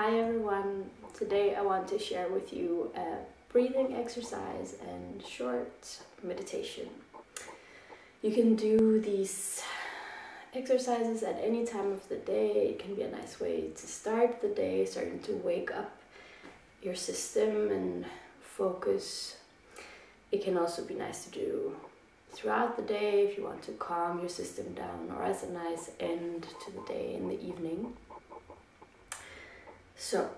Hi everyone. Today I want to share with you a breathing exercise and short meditation. You can do these exercises at any time of the day. It can be a nice way to start the day, starting to wake up your system and focus. It can also be nice to do throughout the day if you want to calm your system down or as a nice end to the day in the evening. So,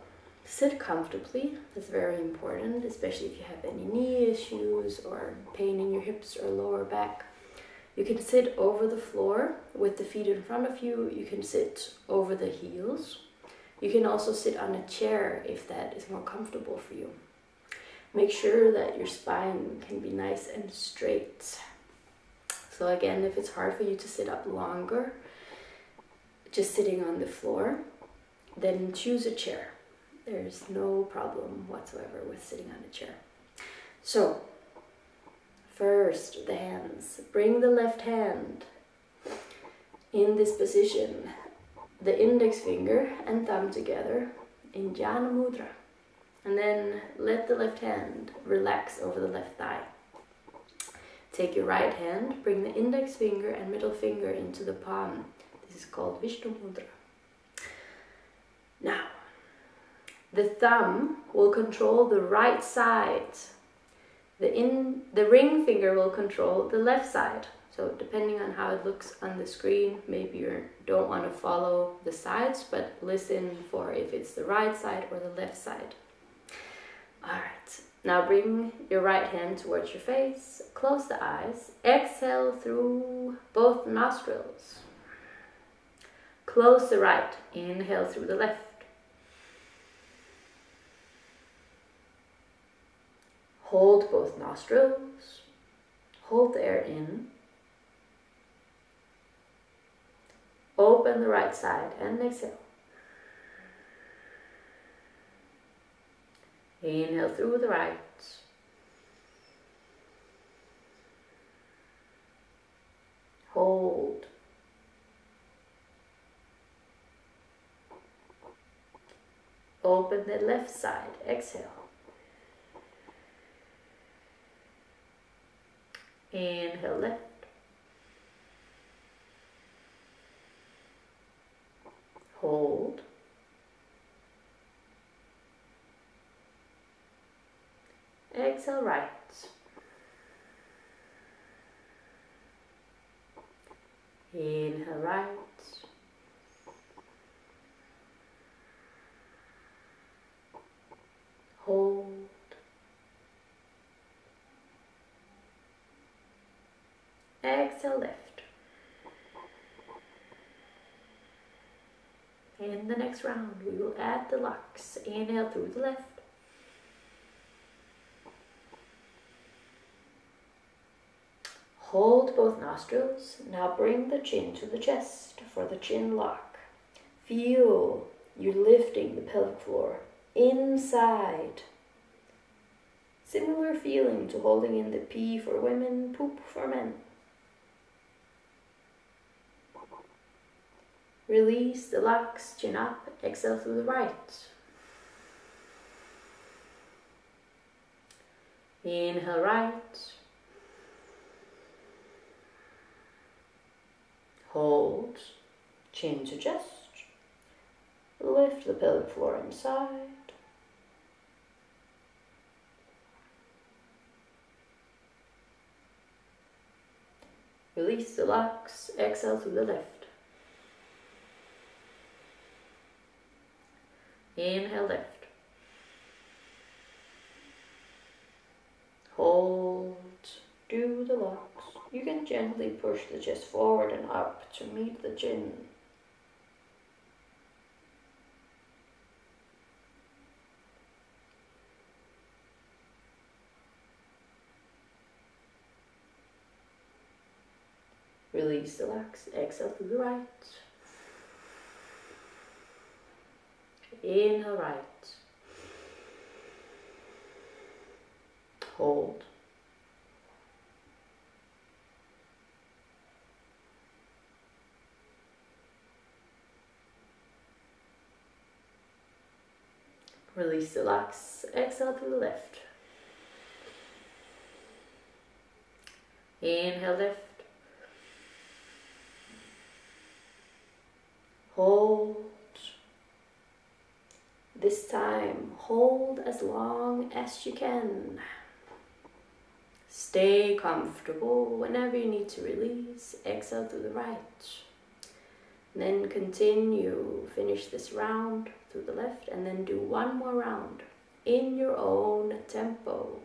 sit comfortably, that's very important, especially if you have any knee issues or pain in your hips or lower back. You can sit over the floor with the feet in front of you, you can sit over the heels. You can also sit on a chair if that is more comfortable for you. Make sure that your spine can be nice and straight. So again, if it's hard for you to sit up longer, just sitting on the floor, then choose a chair. There's no problem whatsoever with sitting on a chair. So, first, the hands. Bring the left hand in this position, the index finger and thumb together in Jnana Mudra. And then let the left hand relax over the left thigh. Take your right hand, bring the index finger and middle finger into the palm. This is called Vishnu Mudra. Now, the thumb will control the right side. The, in, the ring finger will control the left side. So depending on how it looks on the screen, maybe you don't want to follow the sides, but listen for if it's the right side or the left side. All right, now bring your right hand towards your face, close the eyes, exhale through both nostrils. Close the right, inhale through the left. Hold both nostrils, hold the air in. Open the right side and exhale. Inhale through the right. Hold. Open the left side. Exhale. Inhale left. Hold. Exhale right. Inhale right. Hold. Exhale left. In the next round, we will add the locks. Inhale through the left. Hold both nostrils. Now bring the chin to the chest for the chin lock. Feel you lifting the pelvic floor inside. Similar feeling to holding in the P for women, poop for men. Release the locks, chin up, exhale through the right. Inhale right. Hold, chin to chest. Lift the pelvic floor inside. Release the locks, exhale through the left. Inhale left. Hold, do the locks. You can gently push the chest forward and up to meet the chin. Release the legs, exhale to the right. Inhale right. Hold. Release the locks. Exhale to the left. Inhale, lift. Hold. This time, hold as long as you can. Stay comfortable whenever you need to release. Exhale to the right. then continue, finish this round through the left, and then do one more round in your own tempo.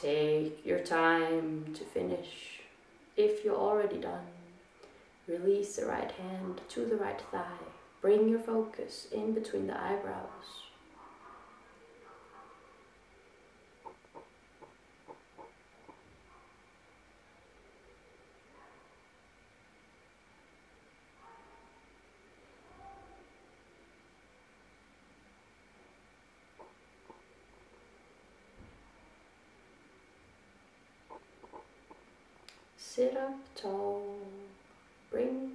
Take your time to finish. If you're already done, release the right hand to the right thigh. Bring your focus in between the eyebrows. Sit up tall, bring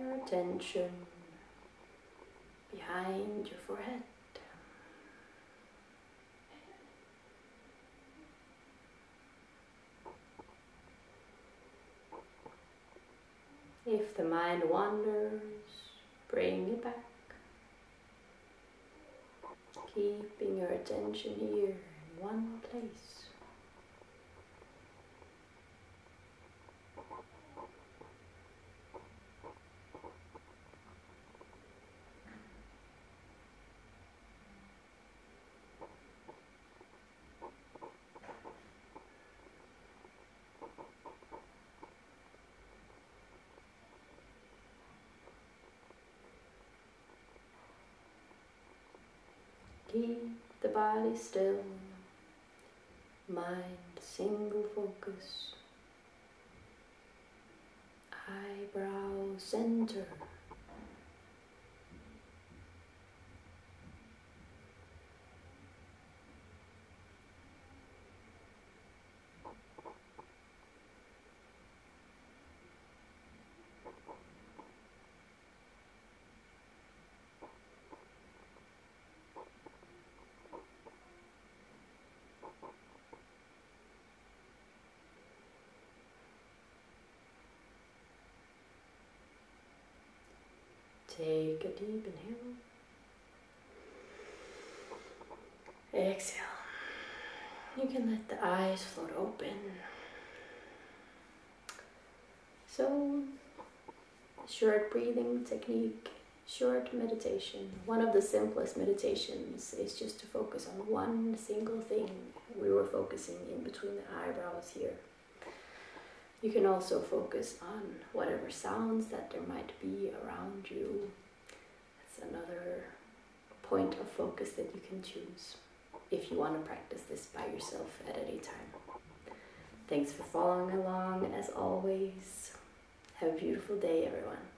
your attention behind your forehead. If the mind wanders, bring it back. Keeping your attention here in one place. Keep the body still, mind single focus, eyebrow center. Take a deep inhale. Exhale. You can let the eyes float open. So, short breathing technique, short meditation. One of the simplest meditations is just to focus on one single thing. We were focusing in between the eyebrows here. You can also focus on whatever sounds that there might be around you. That's another point of focus that you can choose if you want to practice this by yourself at any time. Thanks for following along as always. Have a beautiful day, everyone.